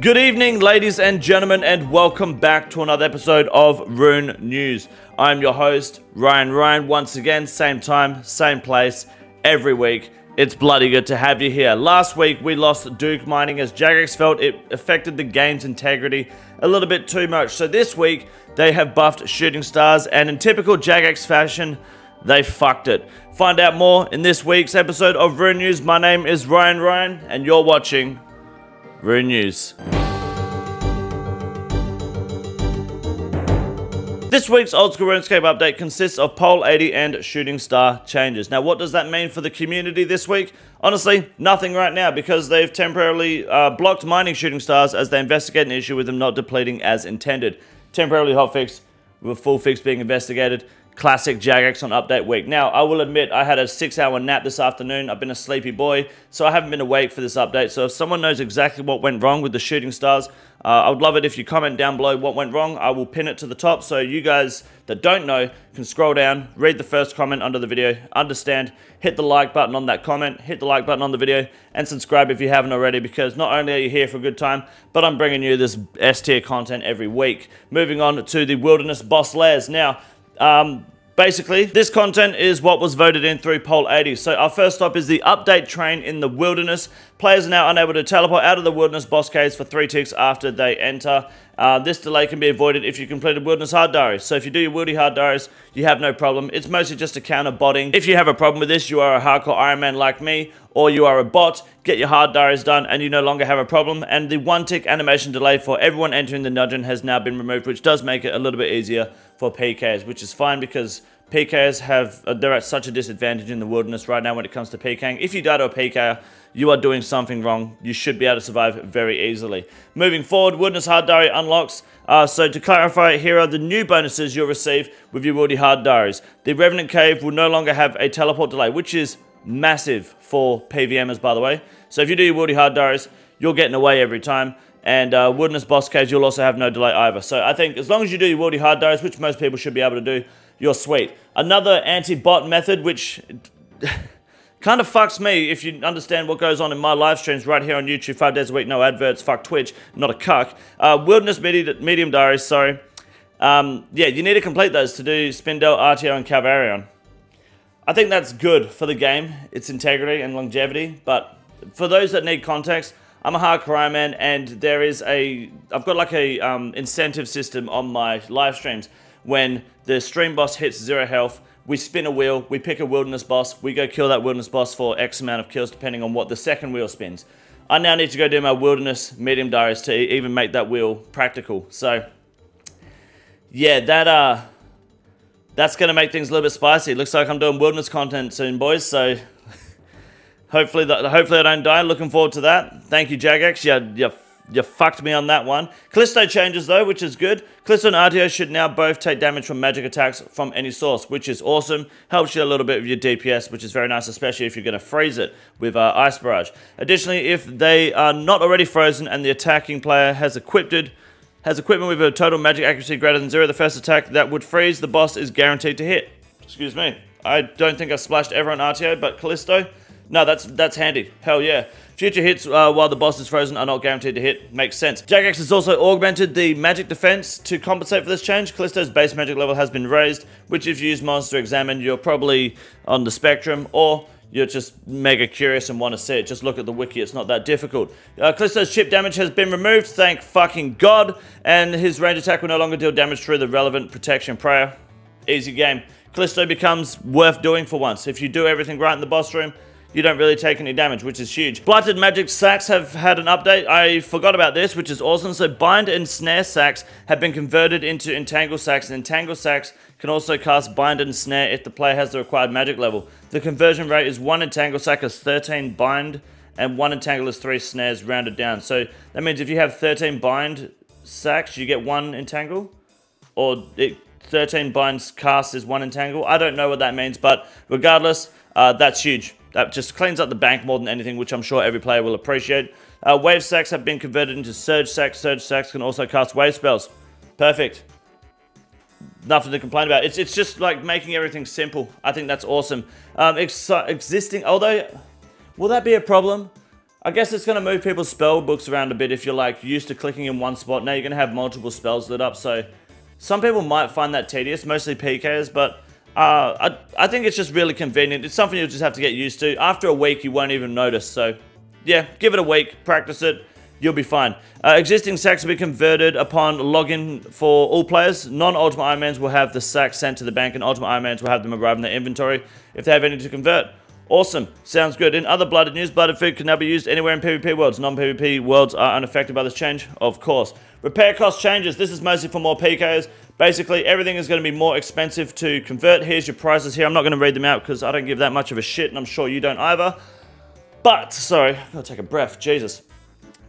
Good evening, ladies and gentlemen, and welcome back to another episode of Rune News. I'm your host, Ryan Ryan, once again, same time, same place, every week. It's bloody good to have you here. Last week, we lost Duke Mining as Jagex felt it affected the game's integrity a little bit too much. So this week, they have buffed Shooting Stars, and in typical Jagex fashion, they fucked it. Find out more in this week's episode of Rune News. My name is Ryan Ryan, and you're watching Rune News. This week's Old School RuneScape update consists of Poll 80 and Shooting Star changes. Now, what does that mean for the community this week? Honestly, nothing right now because they've temporarily uh, blocked mining Shooting Stars as they investigate an issue with them not depleting as intended. Temporarily hotfixed, with a full fix being investigated classic Jagex on update week. Now, I will admit I had a six hour nap this afternoon. I've been a sleepy boy, so I haven't been awake for this update. So if someone knows exactly what went wrong with the shooting stars, uh, I would love it if you comment down below what went wrong. I will pin it to the top so you guys that don't know can scroll down, read the first comment under the video, understand, hit the like button on that comment, hit the like button on the video, and subscribe if you haven't already because not only are you here for a good time, but I'm bringing you this S tier content every week. Moving on to the Wilderness Boss Lairs. Now, um, Basically, this content is what was voted in through Poll 80. So our first stop is the update train in the wilderness. Players are now unable to teleport out of the wilderness boss caves for three ticks after they enter. Uh, this delay can be avoided if you completed Wilderness Hard Diaries. So if you do your Wildy Hard Diaries, you have no problem. It's mostly just a counter botting. If you have a problem with this, you are a hardcore Iron Man like me, or you are a bot, get your Hard Diaries done, and you no longer have a problem. And the one tick animation delay for everyone entering the dungeon has now been removed, which does make it a little bit easier for PKs, which is fine because PKs have, uh, they're at such a disadvantage in the wilderness right now when it comes to PKing. If you die to a PK, you are doing something wrong. You should be able to survive very easily. Moving forward, Wilderness Hard Diary unlocks. Uh, so to clarify, here are the new bonuses you'll receive with your Wildy Hard Diaries. The Revenant Cave will no longer have a teleport delay, which is massive for PVMers, by the way. So if you do your Wildy Hard Diaries, you're getting away every time. And uh, Wilderness Boss Caves, you'll also have no delay either. So I think as long as you do your Wildy Hard Diaries, which most people should be able to do, you're sweet. Another anti-bot method, which kind of fucks me if you understand what goes on in my live streams right here on YouTube, five days a week, no adverts, fuck Twitch, not a cuck. Uh, Wilderness Medium, Medium Diaries, sorry. Um, yeah, you need to complete those to do Spindel, Artio, and Calvar'ion. I think that's good for the game, its integrity and longevity, but for those that need context, I'm a hardcore man, and there is a, I've got like a um, incentive system on my live streams when the stream boss hits zero health, we spin a wheel, we pick a wilderness boss, we go kill that wilderness boss for X amount of kills depending on what the second wheel spins. I now need to go do my wilderness medium diaries to even make that wheel practical. So, yeah, that uh, that's going to make things a little bit spicy. Looks like I'm doing wilderness content soon, boys. So, hopefully, that, hopefully I don't die. Looking forward to that. Thank you, Jagex. You, you you fucked me on that one. Callisto changes though, which is good. Callisto and Artio should now both take damage from magic attacks from any source, which is awesome. Helps you a little bit with your DPS, which is very nice, especially if you're going to freeze it with uh, Ice Barrage. Additionally, if they are not already frozen and the attacking player has equipped has equipment with a total magic accuracy greater than zero, the first attack that would freeze the boss is guaranteed to hit. Excuse me. I don't think I splashed ever on Artio, but Callisto, no, that's that's handy. Hell yeah. Future hits uh, while the boss is frozen are not guaranteed to hit. Makes sense. Jagex has also augmented the magic defense to compensate for this change. Callisto's base magic level has been raised, which if you use Monster Examine, you're probably on the spectrum, or you're just mega curious and want to see it. Just look at the wiki, it's not that difficult. Uh, Callisto's chip damage has been removed, thank fucking god, and his range attack will no longer deal damage through the relevant protection prayer. Easy game. Callisto becomes worth doing for once. If you do everything right in the boss room, you don't really take any damage, which is huge. Blighted Magic Sacks have had an update. I forgot about this, which is awesome. So Bind and Snare Sacks have been converted into Entangle Sacks, and Entangle Sacks can also cast Bind and Snare if the player has the required magic level. The conversion rate is 1 Entangle Sack is 13 Bind, and 1 Entangle is 3 Snares rounded down. So that means if you have 13 Bind Sacks, you get 1 Entangle? Or it, 13 binds cast is 1 Entangle? I don't know what that means, but regardless, uh, that's huge. That just cleans up the bank more than anything, which I'm sure every player will appreciate. Uh, wave sacks have been converted into surge sacks. Surge sacks can also cast wave spells. Perfect. Nothing to complain about. It's, it's just like making everything simple. I think that's awesome. Um, ex existing, although Will that be a problem? I guess it's going to move people's spell books around a bit if you're like used to clicking in one spot. Now you're going to have multiple spells lit up, so some people might find that tedious, mostly PKs, but uh, I, I think it's just really convenient. It's something you'll just have to get used to. After a week, you won't even notice, so yeah, give it a week, practice it, you'll be fine. Uh, existing sacks will be converted upon login for all players. Non-Ultimate Ironmans will have the sack sent to the bank, and Ultimate Ironmans will have them arrive in their inventory if they have any to convert. Awesome. Sounds good. In other Blighted news, Blighted food can now be used anywhere in PvP worlds. Non-PvP worlds are unaffected by this change, of course. Repair cost changes. This is mostly for more PKs. Basically, everything is going to be more expensive to convert. Here's your prices here. I'm not going to read them out because I don't give that much of a shit, and I'm sure you don't either. But, sorry, I'll take a breath. Jesus.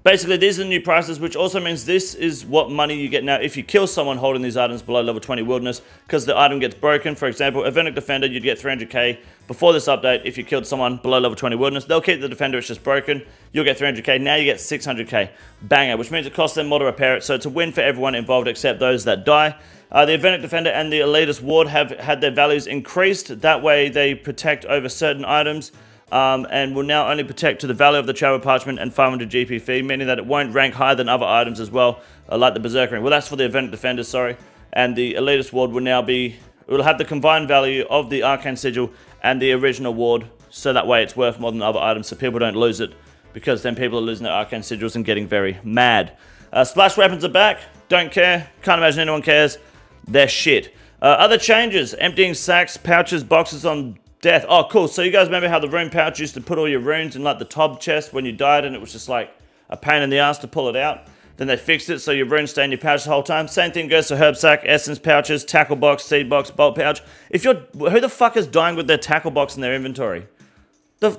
Basically, these are the new prices, which also means this is what money you get now if you kill someone holding these items below level 20 wilderness, because the item gets broken. For example, Avernic Defender, you'd get 300k before this update if you killed someone below level 20 wilderness. They'll keep the Defender, it's just broken. You'll get 300k, now you get 600k. Banger, which means it costs them more to repair it, so it's a win for everyone involved except those that die. Uh, the Avernic Defender and the Elidinis' Ward have had their values increased. That way they protect over certain items um, and will now only protect to the value of the travel parchment and 500 GP fee, meaning that it won't rank higher than other items as well, uh, like the Berserker Ring. Well, that's for the Event Defenders, sorry. And the Elidinis' Ward will now be, it will have the combined value of the Arcane Sigil and the original Ward, so that way it's worth more than other items, so people don't lose it, because then people are losing their Arcane Sigils and getting very mad. Uh, splash weapons are back, don't care, can't imagine anyone cares, they're shit. Uh, other changes, emptying sacks, pouches, boxes on Death. Oh, cool. So you guys remember how the rune pouch used to put all your runes in like the top chest when you died and it was just like a pain in the ass to pull it out? Then they fixed it so your runes stay in your pouch the whole time. Same thing goes to herb sack, essence pouches, tackle box, seed box, bolt pouch. If you're... Who the fuck is dying with their tackle box in their inventory? The...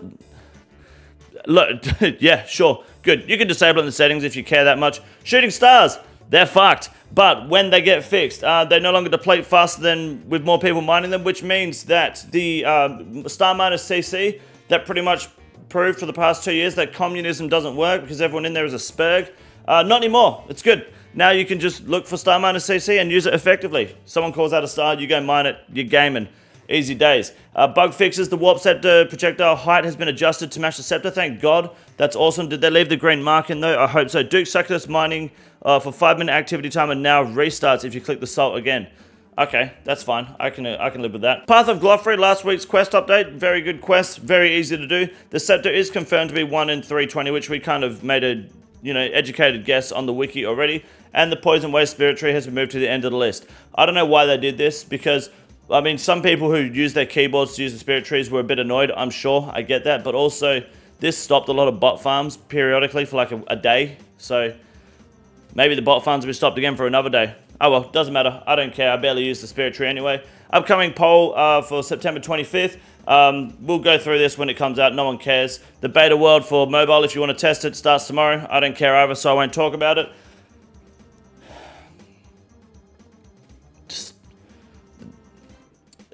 Look, yeah, sure. Good. You can disable it in the settings if you care that much. Shooting stars. They're fucked. But when they get fixed, uh, they no longer deplete faster than with more people mining them, which means that the uh, Star Miners CC that pretty much proved for the past two years that communism doesn't work because everyone in there is a spurg. Uh, not anymore. It's good. Now you can just look for Star Miner CC and use it effectively. Someone calls out a star, you go mine it, you're gaming. Easy days. Uh, bug fixes. The Warp Scepter projectile height has been adjusted to match the Scepter. Thank God. That's awesome. Did they leave the green mark in though? I hope so. Duke Sucellus mining uh, for 5 minute activity time and now restarts if you click the salt again. Okay, that's fine. I can uh, I can live with that. Path of Glouphrie, last week's quest update. Very good quest. Very easy to do. The Scepter is confirmed to be 1 in 320, which we kind of made a you know, educated guess on the wiki already. And the Poison Waste Spirit Tree has been moved to the end of the list. I don't know why they did this because I mean, some people who use their keyboards to use the spirit trees were a bit annoyed, I'm sure, I get that, but also this stopped a lot of bot farms periodically for like a, a day, so maybe the bot farms will be stopped again for another day. Oh well, doesn't matter, I don't care, I barely use the spirit tree anyway. Upcoming poll uh, for September 25th, um, we'll go through this when it comes out, no one cares. The beta world for mobile, if you want to test it, starts tomorrow. I don't care either, so I won't talk about it.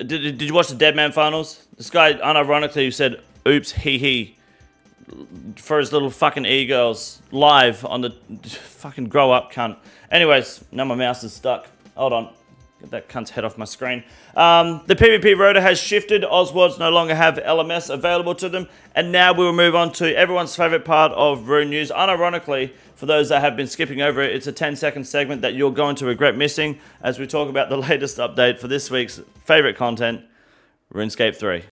Did, did you watch the Deadman finals? This guy unironically said, oops, hee hee, for his little fucking e-girls live on the fucking grow up cunt. Anyways, now my mouse is stuck. Hold on. Get that cunt's head off my screen. Um, the PvP rotor has shifted. Oswards no longer have LMS available to them. And now we will move on to everyone's favorite part of Rune News. Unironically, for those that have been skipping over it, it's a 10 second segment that you're going to regret missing as we talk about the latest update for this week's favorite content, RuneScape 3.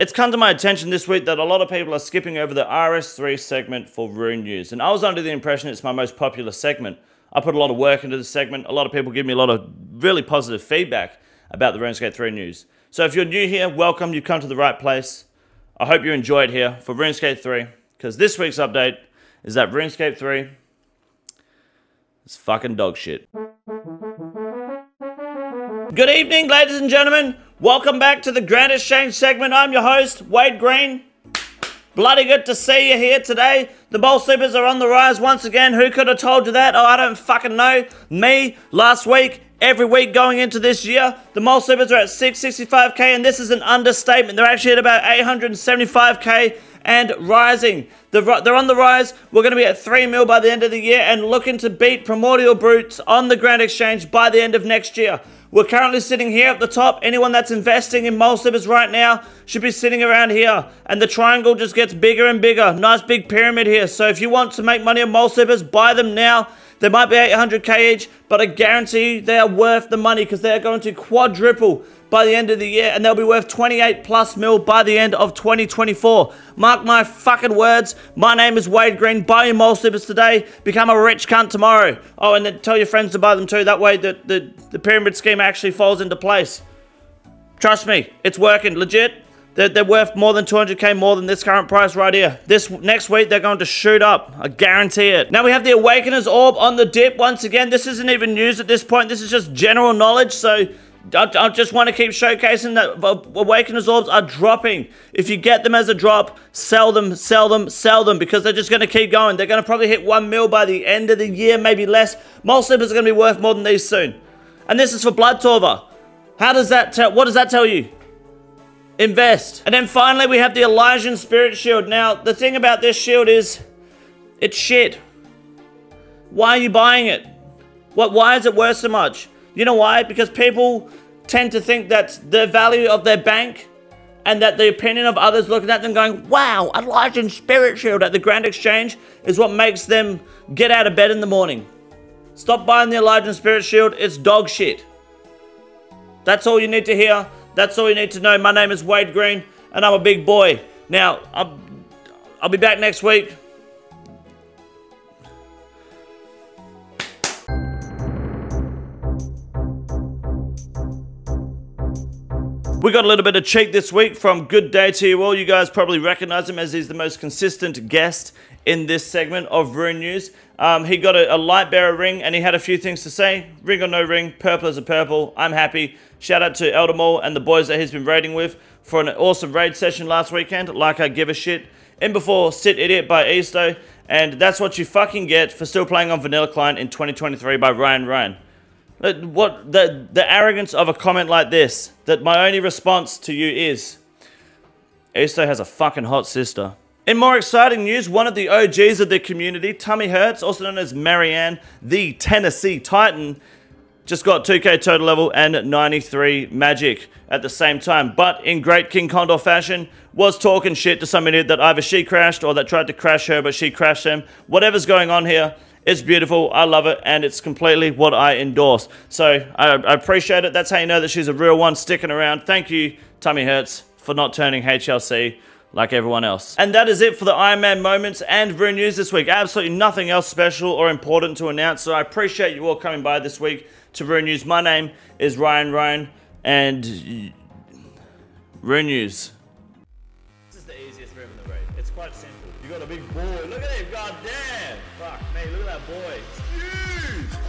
It's come to my attention this week that a lot of people are skipping over the RS3 segment for Rune News, and I was under the impression it's my most popular segment. I put a lot of work into this segment. A lot of people give me a lot of really positive feedback about the RuneScape 3 news. So if you're new here, welcome. You've come to the right place. I hope you enjoyed here for RuneScape 3, because this week's update is that RuneScape 3 is fucking dog shit. Good evening, ladies and gentlemen. Welcome back to the Grand Exchange segment. I'm your host, Wade Green. Bloody good to see you here today. The Bowl Sleepers are on the rise once again. Who could have told you that? Oh, I don't fucking know. Me, last week, every week going into this year. The Mole Slippers are at 665k, and this is an understatement. They're actually at about 875k, and rising. They're on the rise. We're going to be at 3 mil by the end of the year and looking to beat Primordial Boots on the Grand Exchange by the end of next year. We're currently sitting here at the top. Anyone that's investing in Mole Slippers right now should be sitting around here. And the triangle just gets bigger and bigger. Nice big pyramid here. So if you want to make money on Mole Slippers, buy them now. They might be 800k each, but I guarantee you they are worth the money because they are going to quadruple by the end of the year and they'll be worth 28 plus mil by the end of 2024. Mark my fucking words. My name is Wade Green. Buy your mole slippers today. Become a rich cunt tomorrow. Oh, and then tell your friends to buy them too. That way the, the, the pyramid scheme actually falls into place. Trust me, it's working. Legit. They're, they're worth more than 200k more than this current price right here. This next week, they're going to shoot up. I guarantee it. Now, we have the Awakener's Orb on the dip. Once again, this isn't even news at this point. This is just general knowledge, so... I, I just want to keep showcasing that Awakener's Orbs are dropping. If you get them as a drop, sell them, sell them, sell them, because they're just going to keep going. They're going to probably hit 1 mil by the end of the year, maybe less. Mole Slippers are going to be worth more than these soon. And this is for Blood Torva. How does that tell, what does that tell you? Invest. And then finally, we have the Elysian Spirit Shield. Now, the thing about this shield is, it's shit. Why are you buying it? What? Why is it worth so much? You know why? Because people tend to think that the value of their bank and that the opinion of others looking at them going, wow, Elysian Spirit Shield at the Grand Exchange is what makes them get out of bed in the morning. Stop buying the Elysian Spirit Shield. It's dog shit. That's all you need to hear. That's all you need to know. My name is Wade Green, and I'm a big boy. Now, I'll, I'll be back next week. We got a little bit of cheek this week from Good Day to you all. You guys probably recognize him as he's the most consistent guest in this segment of Rune News. Um, he got a, a light bearer ring and he had a few things to say. Ring or no ring, purple is a purple. I'm happy. Shout out to Eldermall and the boys that he's been raiding with for an awesome raid session last weekend. Like I give a shit. In before Sit Idiot by Easto. And that's what you fucking get for still playing on Vanilla Client in 2023 by Ryan Ryan. Uh, what the the arrogance of a comment like this that my only response to you is Easto has a fucking hot sister. In more exciting news, one of the OGs of the community, Tummy Hurts, also known as Marianne, the Tennessee Titan, just got 2k total level and 93 magic at the same time. But in great King Condor fashion, was talking shit to some idiot that either she crashed or that tried to crash her, but she crashed him. Whatever's going on here, it's beautiful. I love it, and it's completely what I endorse. So I, I appreciate it. That's how you know that she's a real one sticking around. Thank you, Tummy Hurts, for not turning HLC like everyone else. And that is it for the Iron Man moments and Rune News this week. Absolutely nothing else special or important to announce, so I appreciate you all coming by this week to Rune News. My name is Ryan Ryan, and Rune News. This is the easiest room in the raid. It's quite simple. You got a big boy. Look at him, goddamn! Fuck me, look at that boy. It's huge!